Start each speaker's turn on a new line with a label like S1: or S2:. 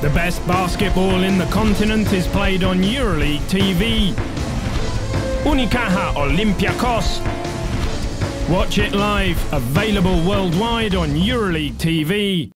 S1: The best basketball in the continent is played on EuroLeague TV. Unicaja Olympiacos. Watch it live, available worldwide on EuroLeague TV.